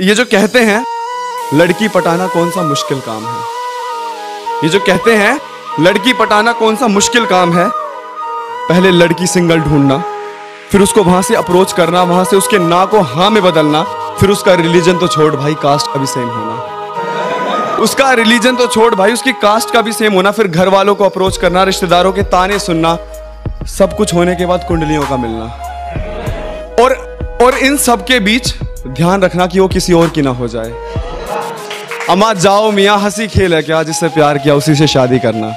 ये जो कहते हैं, लड़की पटाना कौन सा मुश्किल काम है? ये जो कहते हैं, लड़की पटाना कौन सा मुश्किल काम है? पहले लड़की सिंगल ढूंढना, फिर उसको वहाँ से अप्रोच करना, वहाँ से उसके ना को हाँ में बदलना, फिर उसका रिलीजन तो छोड़ भाई कास्ट का भी सेम होना। उसका रिलीजन तो छोड़ भाई, उसकी कास्ट का भी सेम होना, फिर घर वालों को अप्रोच करना, रिश्तेदारों के ताने सुनना, सब कुछ होने के बाद कुंडलियों का मिलना। और और इन सब के बीच ध्यान रखना कि वो किसी और की ना हो जाए। अमा जाओ, मियाँ हँसी खेल है क्या? जिससे प्यार किया, उसी से शादी करना।